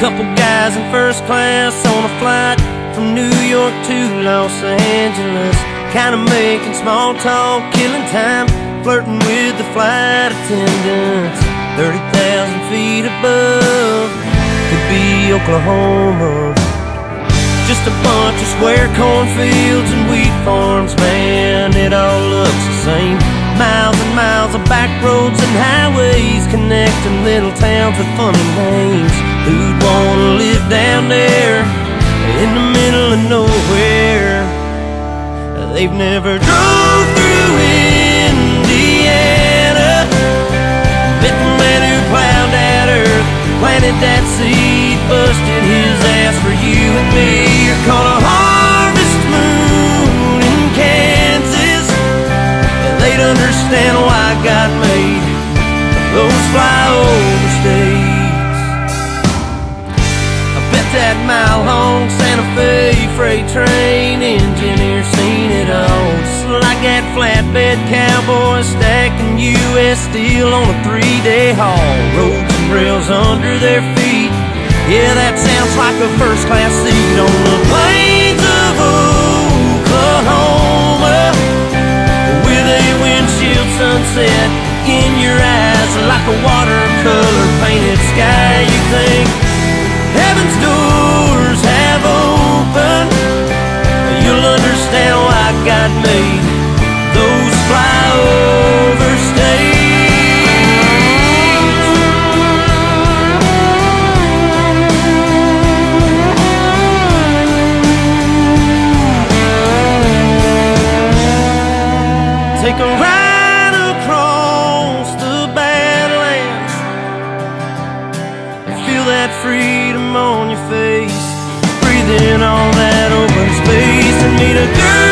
Couple guys in first class on a flight from New York to Los Angeles. Kinda making small talk, killing time, flirting with the flight attendants. 30,000 feet above, could be Oklahoma. Just a bunch of square cornfields and wheat farms, man, it all looks the same. Miles and miles of back roads and highways connecting little towns with funny names. They've never drove through Indiana. Met the man who plowed that earth, planted that seed, busted his ass for you and me. You're called a harvest moon in Kansas. They'd understand why God made those flyover states. I bet that mile long Santa Fe freight train that flatbed cowboy stacking U.S. steel on a three-day haul. Roads and rails under their feet. Yeah, that sounds like a first-class seat on the plains of Oklahoma with a windshield sunset in your eyes like a watercolor painted sky. You think heaven's doors have opened? You'll understand why God made. Take a ride across the Badlands. Feel that freedom on your face. Breathe in all that open space And meet a girl.